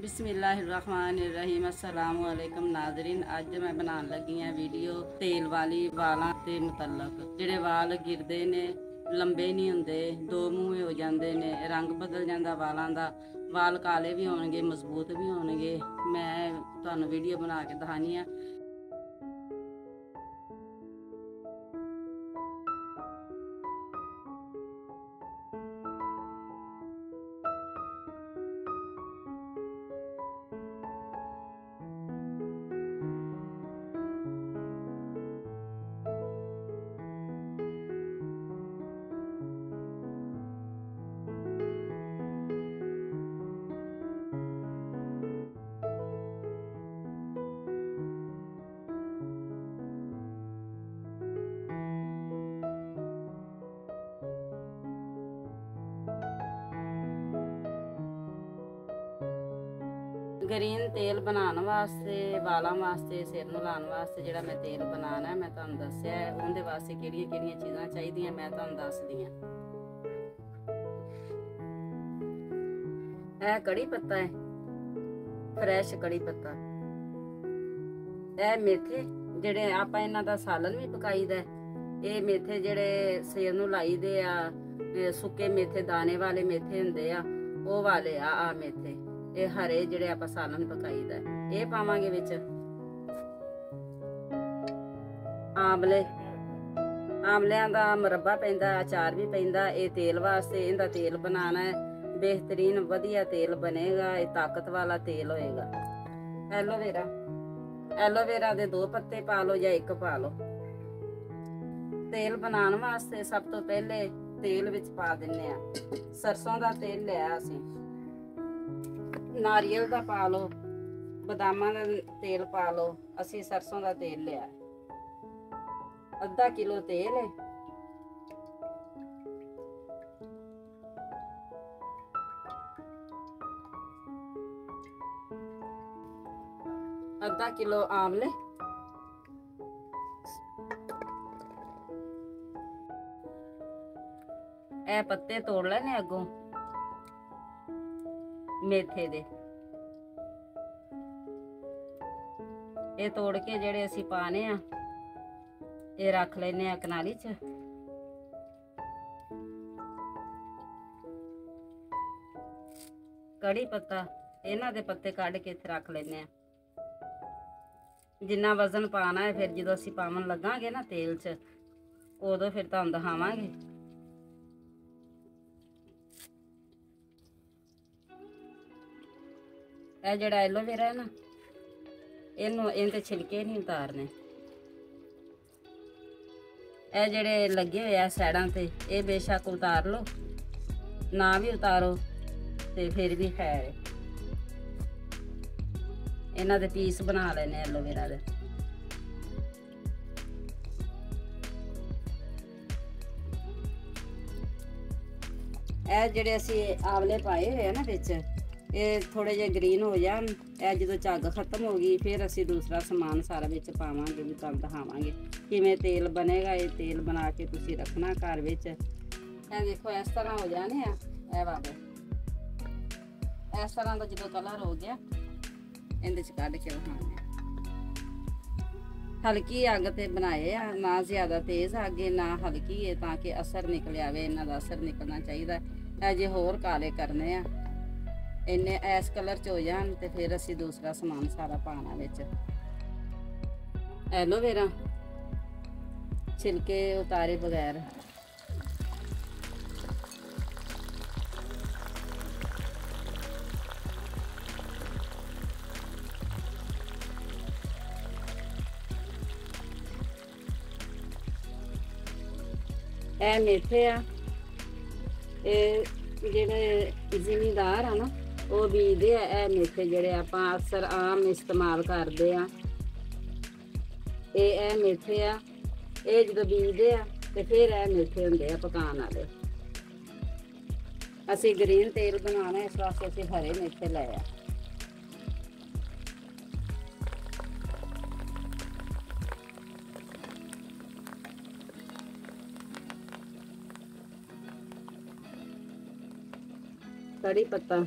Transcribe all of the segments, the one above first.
ਬਿਸਮਿਲ੍ਲਾਹਿਰਰਹਿਮਾਨਿਰਰਹੀਮ, ਅਸਲਾਮ ਵਾਲੇਕਮ ਨਾਜ਼ਰੀਨ। ਅੱਜ ਮੈਂ ਬਣਾਉਣ ਲੱਗੀ ਹਾਂ ਵੀਡੀਓ ਤੇਲ ਵਾਲੀ ਵਾਲਾਂ ਤੇ ਮੁਤਲਕ, ਜਿਹੜੇ ਵਾਲ ਗਿਰਦੇ ਨੇ, ਲੰਬੇ ਨਹੀਂ ਹੁੰਦੇ, ਦੋ ਮੂੰਹ ਹੋ ਜਾਂਦੇ ਨੇ, ਰੰਗ ਬਦਲ ਜਾਂਦਾ ਵਾਲਾਂ ਦਾ। ਵਾਲ ਕਾਲੇ ਵੀ ਹੋਣਗੇ, ਮਜ਼ਬੂਤ ਵੀ ਹੋਣਗੇ। ਮੈਂ ਤੁਹਾਨੂੰ ਵੀਡੀਓ ਬਣਾ ਕੇ ਦਿਖਾਣੀ ਆ। ਗ੍ਰੀਨ ਤੇਲ ਬਣਾਉਣ ਵਾਸਤੇ ਵਾਲਾਂ ਵਾਸਤੇ ਸਿਰ ਨੂੰ ਲਾਉਣ ਵਾਸਤੇ ਜਿਹੜਾ ਮੈਂ ਤੇਲ ਬਣਾਉਣਾ ਹੈ, ਮੈਂ ਤੁਹਾਨੂੰ ਦੱਸਿਆ ਹੈ ਉਹਦੇ ਵਾਸਤੇ ਕਿਹੜੀਆਂ ਕਿਹੜੀਆਂ ਚੀਜ਼ਾਂ ਚਾਹੀਦੀਆਂ ਮੈਂ ਤੁਹਾਨੂੰ ਦੱਸਦੀ ਹਾਂ ਇਹ ਕੜੀ ਪੱਤਾ ਹੈ ਫਰੈਸ਼ ਕੜੀ ਪੱਤਾ ਇਹ ਮੇਥੇ ਜਿਹੜੇ ਆਪਾਂ ਇਹਨਾਂ ਦਾ ਸਾਲਨ ਵੀ ਪਕਾਈਦਾ ਹੈ। ਇਹ ਮੇਥੇ ਜਿਹੜੇ ਸਿਰ ਨੂੰ ਲਾਈਦੇ ਆ ਸੁੱਕੇ ਮੇਥੇ ਦਾਣੇ ਵਾਲੇ ਮੇਥੇ ਹੁੰਦੇ ਆ ਉਹ ਵਾਲੇ ਆ ਆ ਮੇਥੇ ਇਹ ਹਰੇ ਜਿਹੜੇ ਆਪਾਂ ਸਾਲਨ ਪਕਾਈਦਾ ਹੈ। ਇਹ ਪਾਵਾਂਗੇ ਵਿੱਚ ਆਮਲੇ ਆਮਲਿਆਂ ਦਾ ਮੁਰੱਬਾ ਪੈਂਦਾ, ਅਚਾਰ ਵੀ ਪੈਂਦਾ, ਇਹ ਤੇਲ ਵਾਸਤੇ ਇਹਦਾ ਤੇਲ ਬਣਾਉਣਾ ਹੈ। ਬਿਹਤਰੀਨ, ਵਧੀਆ ਤੇਲ ਬਣੇਗਾ, ਇਹ ਤਾਕਤ ਵਾਲਾ ਤੇਲ ਹੋਏਗਾ। ਐਲੋਵੇਰਾ ਐਲੋਵੇਰਾ ਦੇ ਦੋ ਪੱਤੇ ਪਾ ਲਓ ਜਾਂ ਇੱਕ ਪਾ ਲਓ। ਤੇਲ ਬਣਾਉਣ ਵਾਸਤੇ ਸਭ ਤੋਂ ਪਹਿਲੇ ਤੇਲ ਵਿੱਚ ਪਾ ਦਿੰਨੇ ਆ ਸਰਸੋਂ ਦਾ ਤੇਲ ਲਿਆ ਅਸੀਂ। ਨਾਰੀਅਲ ਦਾ ਪਾ ਲਓ, ਬਦਾਮਾਂ ਦਾ ਤੇਲ ਪਾ ਲਓ, ਅਸੀਂ ਸਰਸੋਂ ਦਾ ਤੇਲ ਲਿਆ। ਅੱਧਾ ਕਿਲੋ ਤੇਲ ਹੈ ਅੱਧਾ ਕਿਲੋ ਆਮਲੇ। ਇਹ ਪੱਤੇ ਤੋੜ ਲੈਣੇ ਅੱਗੋਂ। ਮੇਥੇ ਦੇ। ਇਹ ਤੋੜ ਕੇ ਜਿਹੜੇ ਅਸੀਂ ਪਾਣੇ ਆ, ਇਹ ਰੱਖ ਲੈਨੇ ਆ ਕਨਾਲੀ 'ਚ। ਕੜੀ ਪੱਤਾ, ਇਹਨਾਂ ਦੇ ਪੱਤੇ ਕੱਢ ਕੇ ਇੱਥੇ ਰੱਖ ਲੈਨੇ ਆ। ਜਿੰਨਾ ਵਜ਼ਨ ਪਾਣਾ ਹੈ, ਫਿਰ ਜਦੋਂ ਅਸੀਂ ਪਾਵਣ ਲੱਗਾਂਗੇ ਨਾ ਤੇਲ 'ਚ, ਉਦੋਂ ਫਿਰ ਤੁਹਾਨੂੰ ਦਿਖਾਵਾਂਗੇ। ਇਹ ਜਿਹੜਾ ਐਲੋਵੇਰਾ ਹੈ ਨਾ, ਇਹਨੂੰ ਇਹਦੇ ਛਿਲਕੇ ਨਹੀਂ ਉਤਾਰਨੇ। ਇਹ ਜਿਹੜੇ ਲੱਗੇ ਹੋਏ ਆ ਸਾਈਡਾਂ ਤੇ, ਇਹ ਬੇਸ਼ੱਕ ਉਤਾਰ ਲਓ। ਨਾ ਵੀ ਉਤਾਰੋ, ਤੇ ਫਿਰ ਵੀ ਖੈਰ ਇਹਨਾਂ ਦੇ ਪੀਸ ਬਣਾ ਲੈਨੇ ਐਲੋਵੇਰਾ ਦੇ। ਇਹ ਜਿਹੜੇ ਅਸੀਂ ਆਵਲੇ ਪਾਏ ਹੋਏ ਆ ਨਾ ਵਿੱਚ ਇਹ ਥੋੜੇ ਜਿਹਾ ਗ੍ਰੀਨ ਹੋ ਜਾਣ, ਇਹ ਜਦੋਂ ਝੱਗ ਖਤਮ ਹੋ ਗਈ, ਫਿਰ ਅਸੀਂ ਦੂਸਰਾ ਸਮਾਨ ਸਾਰਾ ਵਿੱਚ ਪਾਵਾਂਗੇ, ਵੀ ਤੁਹਾਨੂੰ ਦਿਖਾਵਾਂਗੇ। ਕਿਵੇਂ ਤੇਲ ਬਣੇਗਾ, ਇਹ ਤੇਲ ਬਣਾ ਕੇ ਤੁਸੀਂ ਰੱਖਣਾ ਘਰ ਵਿੱਚ। ਇਹ ਦੇਖੋ, ਇਸ ਤਰ੍ਹਾਂ ਹੋ ਜਾਣੇ ਆ, ਇਹ ਵਾਲੇ। ਇਸ ਤਰ੍ਹਾਂ ਦਾ ਜਦੋਂ ਕਲਰ ਹੋ ਗਿਆ, ਇਹਦੇ ਚ ਕੱਢ ਕੇ ਵਿਖਾਉਂਦੇ ਹਲਕੀ ਅੱਗ ਤੇ ਬਣਾਏ ਆ, ਨਾ ਜ਼ਿਆਦਾ ਤੇਜ਼ ਅੱਗ ਹੈ ਨਾ ਹਲਕੀ ਹੈ ਤਾਂ ਕਿ ਅਸਰ ਨਿਕਲ ਆਵੇ, ਇਹਨਾਂ ਦਾ ਅਸਰ ਨਿਕਲਣਾ ਚਾਹੀਦਾ। ਹੈ ਜੇ ਹੋਰ ਕਾਲੇ ਕਰਨੇ ਆ। ਇੰਨੇ ਐਸ ਕਲਰ ਚ ਹੋ ਜਾਣ ਤੇ ਫਿਰ ਅਸੀਂ ਦੂਸਰਾ ਸਮਾਨ ਸਾਰਾ ਪਾਣਾ ਵਿੱਚ। ਐਲੋਵੇਰਾ, ਛਿਲਕੇ ਉਤਾਰੇ ਬਗੈਰ। ਇਹ ਮੇਥੇ ਆ। ਇਹ ਜਿਹੜੇ ਜ਼ਿਮੀਦਾਰ ਆ ਨਾ ਉਹ ਬੀਜਦੇ ਆ, ਇਹ ਮੇਥੇ ਜਿਹੜੇ ਆਪਾਂ ਅਕਸਰ ਆਮ ਇਸਤੇਮਾਲ ਕਰਦੇ ਆ। ਇਹ ਇਹ ਮੇਥੇ ਆ, ਇਹ ਜਦੋਂ ਬੀਜਦੇ ਆ ਤੇ ਫਿਰ ਇਹ ਮੇਥੇ ਹੁੰਦੇ ਆ ਪਕਾਉਣ ਵਾਲੇ। ਅਸੀਂ ਗ੍ਰੀਨ ਤੇਲ ਬਣਾਉਣਾ, ਇਸ ਵਾਸਤੇ ਅਸੀਂ ਹਰੇ ਮੇਥੇ ਲਏ ਆ। ਕੜੀ ਪੱਤਾ।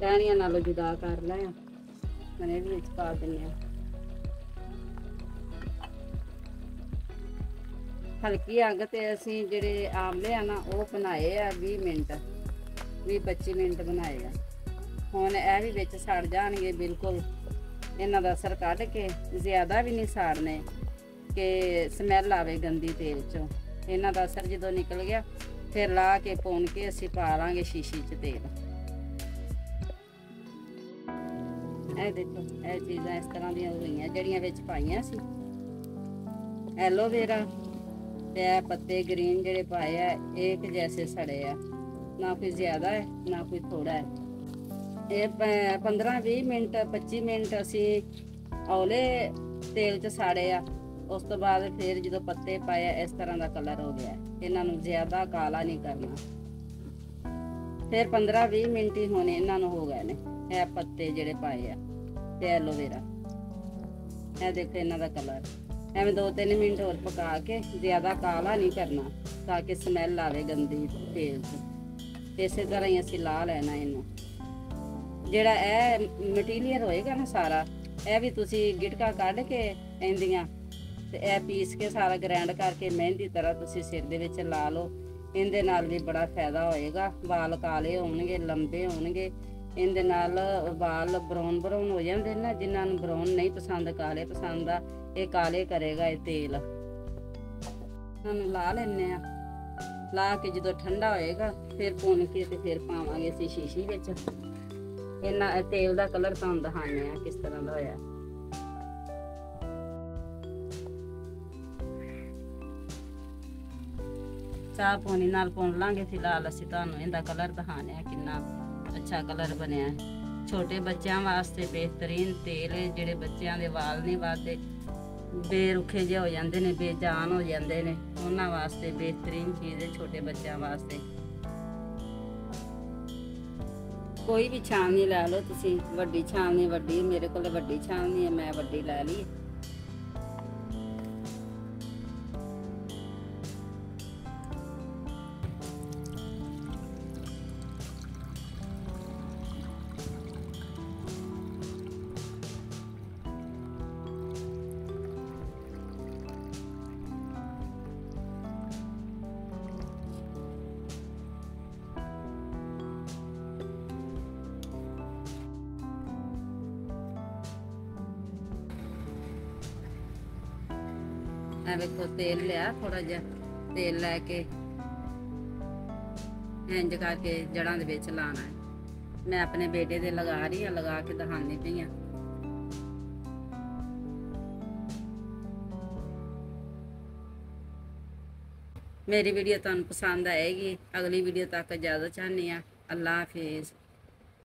ਟਹਿਣੀਆਂ ਨਾਲੋਂ ਜੁਦਾ ਕਰ ਲੈ। ਮਨੇ ਵੀ ਵਿੱਚ ਪਾ ਦਿੰਨੇ ਆ ਹਲਕੀ ਅੱਗ ਤੇ ਅਸੀਂ ਜਿਹੜੇ ਆਮਲੇ ਆ ਨਾ, ਉਹ ਬਣਾਏ ਆ 20 ਮਿੰਟ। 20 25 ਮਿੰਟ ਬਣਾਏ ਆ। ਹੁਣ ਇਹ ਵੀ ਵਿੱਚ ਸੜ ਜਾਣਗੇ ਬਿਲਕੁਲ। ਇਹਨਾਂ ਦਾ ਅਸਰ ਕੱਢ ਕੇ ਜ਼ਿਆਦਾ ਵੀ ਨਹੀਂ ਸਾੜਨੇ ਕਿ ਸਮੈਲ ਆਵੇ ਗੰਦੀ ਤੇਲ ਚੋਂ। ਇਹਨਾਂ ਦਾ ਅਸਰ ਜਦੋਂ ਨਿਕਲ ਗਿਆ, ਫਿਰ ਲਾ ਕੇ ਪੌਣ ਕੇ ਅਸੀਂ ਪਾ ਲਾਂਗੇ ਸ਼ੀਸ਼ੀ 'ਚ ਤੇਲ। ਇਹ ਦੇਖੋ ਇਹ ਚੀਜ਼ਾਂ ਇਸ ਤਰ੍ਹਾਂ ਦੀਆਂ ਹੋਈਆਂ ਜਿਹੜੀਆਂ ਵਿੱਚ ਪਾਈਆਂ ਸੀ। ਐਲੋਵੇਰਾ ਤੇ ਇਹ ਪੱਤੇ ਗ੍ਰੀਨ ਜਿਹੜੇ ਪਾਏ ਆ ਇੱਕ ਜੈਸੇ ਸੜੇ ਆ। ਨਾ ਕੋਈ ਜ਼ਿਆਦਾ ਹੈ ਨਾ ਕੋਈ ਥੋੜਾ ਹੈ। ਇਹ 15 20 ਮਿੰਟ 25 ਮਿੰਟ ਅਸੀਂ ਔਲੇ ਤੇਲ 'ਚ ਸਾੜੇ ਆ। ਉਸ ਤੋਂ ਬਾਅਦ ਫਿਰ ਜਦੋਂ ਪੱਤੇ ਪਾਏ ਆ, ਇਸ ਤਰ੍ਹਾਂ ਦਾ ਕਲਰ ਹੋ ਗਿਆ। ਇਹਨਾਂ ਨੂੰ ਜ਼ਿਆਦਾ ਕਾਲਾ ਨਹੀਂ ਕਰਨਾ। ਫਿਰ 15 20 ਮਿੰਟ ਹੀ ਹੋਣੇ ਇਹਨਾਂ ਨੂੰ ਹੋ ਗਏ ਨੇ। ਇਹ ਪੱਤੇ ਜਿਹੜੇ ਪਾਏ ਆ ਤੇ ਐਲੋਵੇਰਾ। ਇਹ ਦੇਖੋ ਇਹਨਾਂ ਦਾ ਕਲਰ ਐਵੇਂ 2-3 ਮਿੰਟ ਹੋਰ ਪਕਾ ਕੇ ਜ਼ਿਆਦਾ ਕਾਲਾ ਨਹੀਂ ਕਰਨਾ, ਤਾਂ ਕਿ ਸਮੈਲ ਆਵੇ ਗੰਦੀ ਤੇਲ 'ਚ। ਇਸੇ ਤਰ੍ਹਾਂ ਹੀ ਅਸੀਂ ਲਾ ਲੈਣਾ ਇਹਨੂੰ। ਜਿਹੜਾ ਇਹ ਮਟੀਰੀਅਲ ਹੋਏਗਾ ਨਾ ਸਾਰਾ, ਇਹ ਵੀ ਤੁਸੀਂ ਗਿਟਕਾ ਕੱਢ ਕੇ ਇਹਦੀਆਂ ਤੇ ਇਹ ਪੀਸ ਕੇ ਸਾਰਾ ਗ੍ਰੈਂਡ ਕਰਕੇ ਮਹਿੰਦੀ ਤਰ੍ਹਾਂ ਤੁਸੀਂ ਸਿਰ ਦੇ ਵਿੱਚ ਲਾ ਲਓ। ਇਹਦੇ ਨਾਲ ਵੀ ਬੜਾ ਫਾਇਦਾ ਹੋਏਗਾ। ਵਾਲ ਕਾਲੇ ਹੋਣਗੇ, ਲੰਬੇ ਹੋਣਗੇ। ਇਹਦੇ ਨਾਲ ਵਾਲ ਬਰਾਊਨ ਬਰਾਊਨ ਹੋ ਜਾਂਦੇ ਨੇ, ਜਿਨ੍ਹਾਂ ਨੂੰ ਬਰਾਊਨ ਨਹੀਂ ਪਸੰਦ, ਕਾਲੇ ਪਸੰਦ ਆ, ਇਹ ਕਾਲੇ ਕਰੇਗਾ ਇਹ ਤੇਲ। ਹੁਣ ਲਾ ਲੈਣੇ ਆ। ਲਾ ਕੇ ਜਦੋਂ ਠੰਡਾ ਹੋਏਗਾ, ਫਿਰ ਭੁੰਨ ਕੇ ਤੇ ਫਿਰ ਪਾਵਾਂਗੇ ਅਸੀਂ ਸ਼ੀਸ਼ੀ ਵਿੱਚ। ਇਹਨਾਂ ਤੇਲ ਦਾ ਕਲਰ ਤੁਹਾਨੂੰ ਦਿਖਾਉਂਦੇ ਆ ਕਿਸ ਤਰ੍ਹਾਂ ਦਾ ਹੋਇਆ। ਚਾਹ ਪਾਉਣੀ, ਨਾਲ ਭੁੰਨ ਲਾਂਗੇ ਫਿਲਹਾਲ, ਅਸੀਂ ਤੁਹਾਨੂੰ ਇਹਦਾ ਕਲਰ ਦਿਖਾਉਂਦੇ ਆ ਕਿੰਨਾ ਅੱਛਾ ਕਲਰ ਬਣਿਆ ਛੋਟੇ ਬੱਚਿਆਂ ਵਾਸਤੇ ਬਿਹਤਰੀਨ ਤੇਲ ਹੈ, ਜਿਹੜੇ ਬੱਚਿਆਂ ਦੇ ਵਾਲ ਨਹੀਂ ਵਾਦੇ ਬੇਰੁੱਖੇ ਜਿਹੇ ਹੋ ਜਾਂਦੇ ਨੇ, ਬੇਜਾਨ ਹੋ ਜਾਂਦੇ ਨੇ, ਉਹਨਾਂ ਵਾਸਤੇ ਬਿਹਤਰੀਨ ਚੀਜ਼ ਹੈ ਛੋਟੇ ਬੱਚਿਆਂ ਵਾਸਤੇ। ਕੋਈ ਵੀ ਛਾਨਣੀ ਲੈ ਲਓ ਤੁਸੀਂ, ਵੱਡੀ ਛਾਨਣੀ ਵੱਡੀ, ਮੇਰੇ ਕੋਲ ਵੱਡੀ ਛਾਨਣੀ ਹੈ, ਮੈਂ ਵੱਡੀ ਲੈ ਲਈ ਐ ਵੇਖੋ, ਤੇਲ ਲਿਆ ਥੋੜਾ ਜਿਹਾ ਤੇਲ ਲੈ ਕੇ ਇੰਜ ਕਰਕੇ ਜੜਾਂ ਦੇ ਵਿੱਚ ਲਾਣਾ ਹੈ। ਮੈਂ ਆਪਣੇ ਬੇਟੇ ਦੇ ਲਗਾ ਰਹੀ ਆ ਲਗਾ ਕੇ ਦਿਖਾਉਂਦੀ ਪਈ ਆ ਮੇਰੀ ਵੀਡੀਓ ਤੁਹਾਨੂੰ ਪਸੰਦ ਆਏਗੀ। ਅਗਲੀ ਵੀਡੀਓ ਤੱਕ ਇਜਾਜ਼ਤ ਚਾਹਨੀ ਆ ਅੱਲਾ ਹਾਫਿਜ਼।